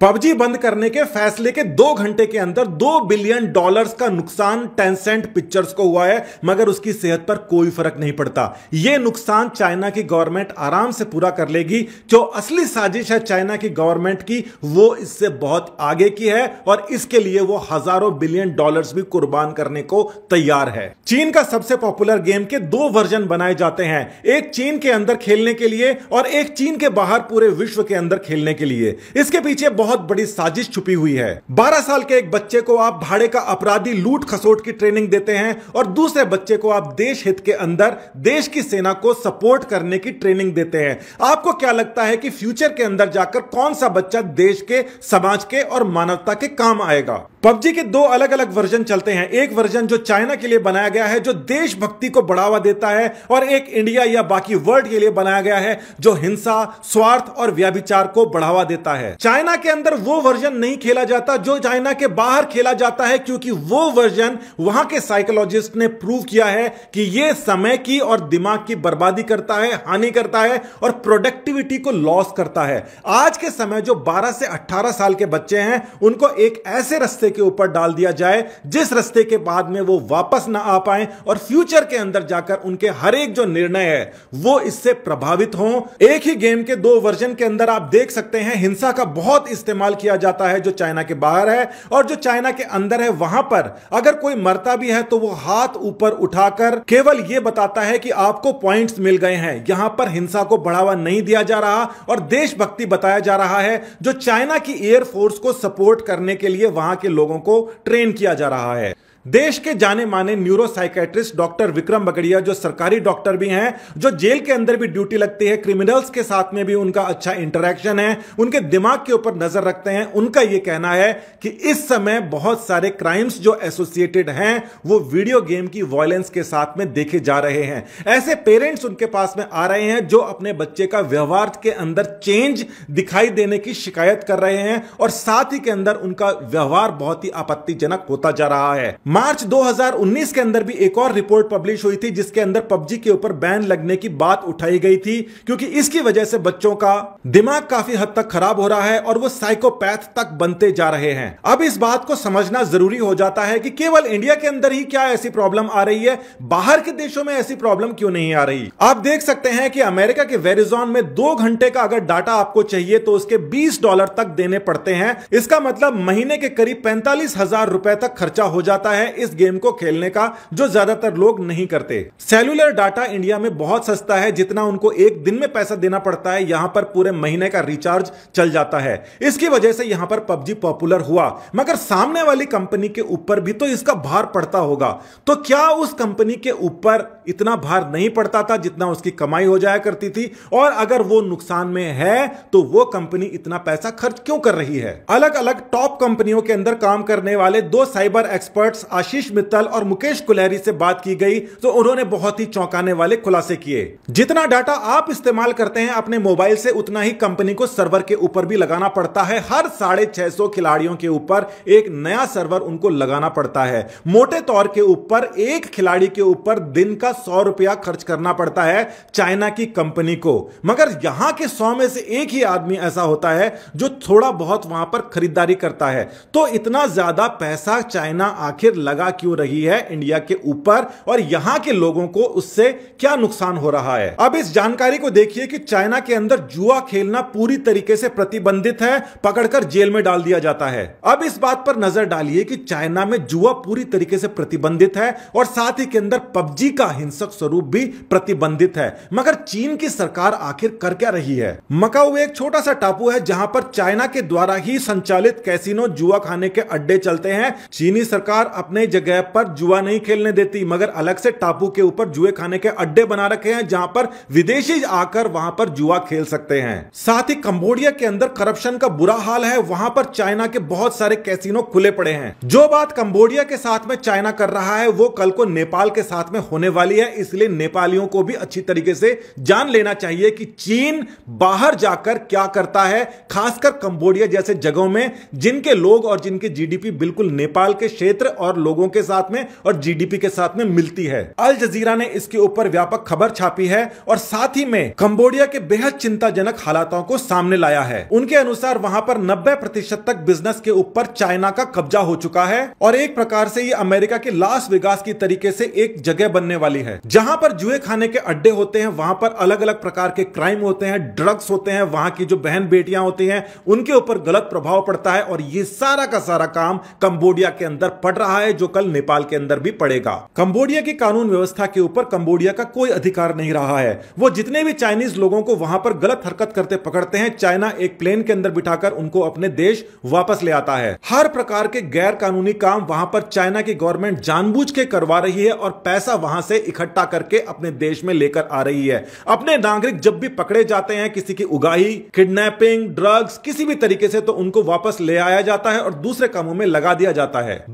PUBG बंद करने के फैसले के दो घंटे के अंदर दो बिलियन डॉलर्स का नुकसान टेंसेंट पिक्चर्स को हुआ है, मगर उसकी सेहत पर कोई फ़र्क नहीं पड़ता। यह नुकसान चाइना की गवर्नमेंट आराम से पूरा कर लेगी। जो असली साजिश है चाइना की गवर्नमेंट की, वो इससे बहुत आगे की है, और इसके लिए वो हज़ारों बिलियन डॉलर भी कुर्बान करने को तैयार है। चीन का सबसे पॉपुलर गेम के दो वर्जन बनाए जाते हैं। एक चीन के अंदर खेलने के लिए और एक चीन के बाहर पूरे विश्व के अंदर खेलने के लिए। इसके पीछे बहुत बहुत बड़ी साजिश छुपी हुई है। बारह साल के एक बच्चे को आप भाड़े का अपराधी लूट खसोट की ट्रेनिंग देते हैं और दूसरे बच्चे को आप देश हित के अंदर, देश की सेना को सपोर्ट करने की ट्रेनिंग देते हैं। आपको क्या लगता है कि फ्यूचर के अंदर जाकर कौन सा बच्चा देश के, समाज के और मानवता के काम आएगा? पबजी के दो अलग अलग वर्जन चलते हैं। एक वर्जन जो चाइना के लिए बनाया गया है, जो देशभक्ति को बढ़ावा देता है, और एक इंडिया या बाकी वर्ल्ड के लिए बनाया गया है, जो हिंसा, स्वार्थ और व्याभिचार को बढ़ावा देता है। चाइना के अंदर वो वर्जन नहीं खेला जाता, जो चाइना के बाहर खेला जाता है, क्योंकि वो वर्जन वहाँ के साइकोलॉजिस्ट ने प्रूव किया है कि यह समय की और दिमाग की बर्बादी करता है, हानि करता है, और प्रोडक्टिविटी को लॉस करता है। आज के समय जो 12 से 18 साल के बच्चे हैं, उनको एक ऐसे रस्ते के ऊपर डाल दिया जाए, जिस रस्ते के बाद में वो वापस ना आ पाए और फ्यूचर के अंदर जाकर उनके हर एक जो निर्णय है, वो इससे प्रभावित हो। एक ही गेम के दो वर्जन के अंदर आप देख सकते हैं, हिंसा का बहुत इस्तेमाल किया जाता है जो चाइना के बाहर है और जो चाइना के अंदर है, वहाँ पर अगर कोई मरता भी है तो वो हाथ ऊपर उठाकर केवल यह बताता है कि आपको पॉइंट्स मिल गए हैं। यहाँ पर हिंसा को बढ़ावा नहीं दिया जा रहा और देशभक्ति बताया जा रहा है, जो चाइना की एयरफोर्स को सपोर्ट करने के लिए वहाँ के लोगों को ट्रेन किया जा रहा है। देश के जाने माने neuro psychiatrist doctor Vikram Bagadia, जो सरकारी डॉक्टर भी हैं, जो जेल के अंदर भी ड्यूटी लगती है क्रिमिनल्स के साथ में भी उनका अच्छा इंटरेक्शन है, उनके दिमाग के ऊपर नज़र रखते हैं, उनका यह कहना है कि इस समय बहुत सारे क्राइम्स जो एसोसिएटेड हैं, वो वीडियो गेम की वायलेंस के साथ में देखे जा रहे हैं। ऐसे पेरेंट्स उनके पास में आ रहे हैं, जो अपने बच्चे का व्यवहार के अंदर चेंज दिखाई देने की शिकायत कर रहे हैं, और साथ ही के अंदर उनका व्यवहार बहुत ही आपत्तिजनक होता जा रहा है। मार्च 2019 के अंदर भी एक और रिपोर्ट पब्लिश हुई थी, जिसके अंदर पबजी के ऊपर बैन लगने की बात उठाई गई थी, क्योंकि इसकी वजह से बच्चों का दिमाग काफ़ी हद तक खराब हो रहा है और वो साइकोपैथ तक बनते जा रहे हैं। अब इस बात को समझना ज़रूरी हो जाता है कि केवल इंडिया के अंदर ही क्या ऐसी प्रॉब्लम आ रही है, बाहर के देशों में ऐसी प्रॉब्लम क्यों नहीं आ रही? आप देख सकते हैं कि अमेरिका के वेरिजोन में दो घंटे का अगर डाटा आपको चाहिए तो उसके बीस डॉलर तक देने पड़ते हैं। इसका मतलब महीने के करीब पैंतालीस हज़ार रुपए तक खर्चा हो जाता है। इस गेम को खेलने का, जो ज़्यादातर लोग नहीं करते। सेलुलर डाटा इंडिया में बहुत सस्ता है, जितना उनको एक दिन में पैसा देना पड़ता है, यहाँ पर पूरे महीने का रिचार्ज चल जाता है। इसकी वजह से यहाँ पर पबजी पॉपुलर हुआ। मगर सामने वाली कंपनी के ऊपर भी तो इसका भार पड़ता होगा। तो क्या उस कंपनी के ऊपर इतना भार नहीं पड़ता था, जितना उसकी कमाई हो जाया करती थी? और अगर वो नुकसान में है तो वो कंपनी इतना पैसा खर्च क्यों कर रही है? अलग अलग टॉप कंपनियों के अंदर काम करने वाले दो साइबर एक्सपर्ट्स आशीष मित्तल और मुकेश कुलहरी से बात की गई तो उन्होंने बहुत ही चौंकाने वाले खुलासे किए। जितना डाटा आप इस्तेमाल करते हैं, अपने मोबाइल से उतना ही कंपनी को सर्वर के ऊपर भी लगाना पड़ता है। हर साढ़े छह सौ खिलाड़ियों के ऊपर एक नया सर्वर उनको लगाना पड़ता है। मोटे तौर के ऊपर एक खिलाड़ी के ऊपर दिन का सौ रुपया खर्च करना पड़ता है चाइना की कंपनी को। मगर यहाँ के सौ में से एक ही आदमी ऐसा होता है जो थोड़ा बहुत वहाँ पर खरीदारी करता है। तो इतना ज़्यादा पैसा चाइना आखिर लगा क्यों रही है इंडिया के ऊपर और यहाँ के लोगों को उससे क्या नुकसान हो रहा है? अब इस जानकारी को देखिए कि चाइना के अंदर जुआ खेलना पूरी तरीके से प्रतिबंधित है, पकड़कर जेल में डाल दिया जाता है। अब इस बात पर नज़र डालिए कि चाइना में जुआ पूरी तरीके से प्रतिबंधित है और साथ ही के अंदर पबजी का हिंसक स्वरूप भी प्रतिबंधित है। मगर चीन की सरकार आखिर कर क्या रही है? मकाऊ एक छोटा सा टापू है जहाँ पर चाइना के द्वारा ही संचालित कैसीनो जुआ खाने के अड्डे चलते हैं। चीनी सरकार अपने जगह पर जुआ नहीं खेलने देती, मगर अलग से टापू के ऊपर जुए खाने के अड्डे बना रखे हैं, जहाँ पर विदेशी आकर वहाँ पर जुआ खेल सकते हैं। साथ ही कंबोडिया के अंदर करप्शन का बुरा हाल है, वहाँ पर चाइना के बहुत सारे कैसीनो खुले पड़े हैं। जो बात कंबोडिया के साथ में चाइना कर रहा है, वो कल को नेपाल के साथ में होने वाली है, इसलिए नेपालियों को भी अच्छी तरीके से जान लेना चाहिए कि चीन बाहर जाकर क्या करता है, खासकर कंबोडिया जैसे जगहों में, जिनके लोग और जिनके जीडीपी बिल्कुल नेपाल के क्षेत्र और लोगों के साथ में और जीडीपी के साथ में मिलती है। अल जजीरा ने इसके ऊपर व्यापक खबर छापी है और साथ ही में कंबोडिया के बेहद चिंताजनक हालातों को सामने लाया है। उनके अनुसार वहाँ पर 90 प्रतिशत तक बिज़नेस के ऊपर चाइना का कब्जा हो चुका है और एक प्रकार से ये अमेरिका के लास विकास की तरीके से एक जगह बनने वाली है। जहाँ पर जुए खाने के अड्डे होते हैं, वहाँ पर अलग अलग प्रकार के क्राइम होते हैं ड्रग्स होते हैं, वहाँ की जो बहन बेटियाँ होती हैं, उनके ऊपर गलत प्रभाव पड़ता है और ये सारा का सारा काम कंबोडिया के अंदर पड़ रहा है। जो कल नेपाल के अंदर भी पड़ेगा। कंबोडिया की कानून व्यवस्था के ऊपर कंबोडिया का कोई अधिकार नहीं रहा है। वो जितने भी चाइनीज़ लोगों को वहाँ पर गलत हरकत करते पकड़ते हैं, चाइना एक प्लेन के अंदर बिठाकर उनको अपने देश वापस ले आता है। हर प्रकार के गैर कानूनी काम वहाँ पर चाइना की गवर्नमेंट जानबूझ के करवा रही है और पैसा वहाँ से इकट्ठा करके अपने देश में लेकर आ रही है। अपने नागरिक जब भी पकड़े जाते हैं, किसी की उगाही, किडनैपिंग, ड्रग्स, किसी भी तरीके से तो उनको वापस ले आया जाता है और दूसरे कामों में लगा दिया जाता है।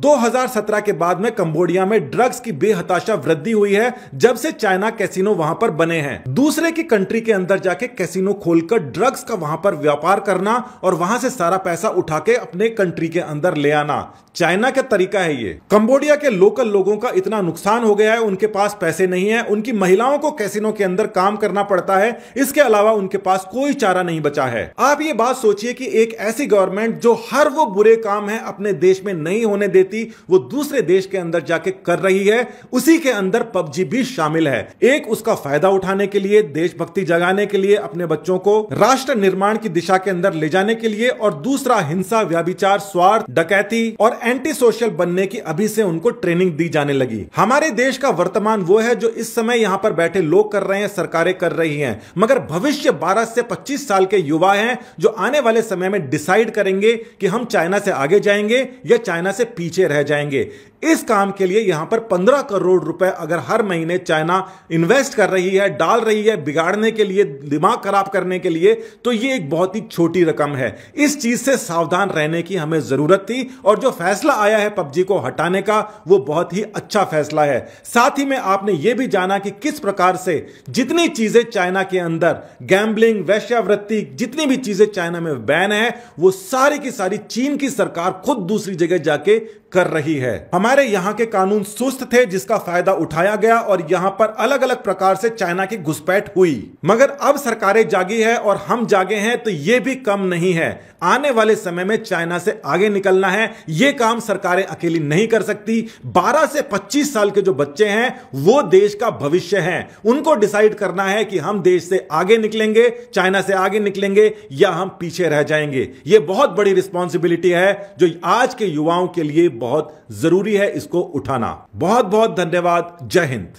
2017 के बाद में कंबोडिया में ड्रग्स की बेहताशा वृद्धि हुई है, जब से चाइना कैसीनो वहाँ पर बने हैं। दूसरे की कंट्री के अंदर जाके कैसीनो खोलकर ड्रग्स का वहाँ पर व्यापार करना और वहाँ से सारा पैसा उठा के अपने कंट्री के अंदर ले आना। चाइना का तरीका है ये। कंबोडिया के लोकल लोगों का इतना नुकसान हो गया है, उनके पास पैसे नहीं है। उनकी महिलाओं को कैसीनो के अंदर काम करना पड़ता है। इसके अलावा उनके पास कोई चारा नहीं बचा है। आप ये बात सोचिए कि एक ऐसी गवर्नमेंट जो हर वो बुरे काम है अपने देश में नहीं होने देती, वो दूसरे देश के अंदर जाके कर रही है, उसी के अंदर पबजी भी शामिल है। एक, उसका फ़ायदा उठाने के लिए, देशभक्ति जगाने के लिए, अपने बच्चों को राष्ट्र निर्माण की दिशा के अंदर ले जाने के लिए, और दूसरा, हिंसा, व्याभिचार, स्वार्थ, डकैती और एंटी सोशल बनने की अभी से उनको ट्रेनिंग दी जाने लगी। हमारे देश का वर्तमान वो है जो इस समय यहाँ पर बैठे लोग कर रहे हैं, सरकारें कर रही हैं। मगर भविष्य 12 से 25 साल के युवा हैं जो आने वाले समय में डिसाइड करेंगे कि हम चाइना से आगे जाएँगे या चाइना से पीछे रह जाएँगे। que इस काम के लिए यहाँ पर 15 करोड़ रुपए अगर हर महीने चाइना इन्वेस्ट कर रही है, डाल रही है बिगाड़ने के लिए, दिमाग खराब करने के लिए तो ये एक बहुत ही छोटी रकम है। इस चीज़ से सावधान रहने की हमें ज़रूरत थी और जो फैसला आया है पबजी को हटाने का, वो बहुत ही अच्छा फैसला है। साथ ही में आपने ये भी जाना कि किस प्रकार से जितनी चीज़ें चाइना के अंदर गैम्बलिंग वैश्यावृत्ति, जितनी भी चीज़ें चाइना में बैन है, वो सारी की सारी चीन की सरकार खुद दूसरी जगह जाके कर रही है। हमारे यहाँ के कानून सुस्त थे, जिसका फ़ायदा उठाया गया और यहाँ पर अलग अलग प्रकार से चाइना की घुसपैठ हुई। मगर अब सरकारें जागी है और हम जागे हैं तो यह भी कम नहीं है। आने वाले समय में चाइना से आगे निकलना है यह काम सरकारें अकेली नहीं कर सकती। 12 से 25 साल के जो बच्चे हैं, वो देश का भविष्य है। उनको डिसाइड करना है कि हम देश से आगे निकलेंगे, चाइना से आगे निकलेंगे, या हम पीछे रह जाएँगे। यह बहुत बड़ी रिस्पॉन्सिबिलिटी है, जो आज के युवाओं के लिए बहुत ज़रूरी है इसको उठाना। बहुत बहुत धन्यवाद। जय हिंद।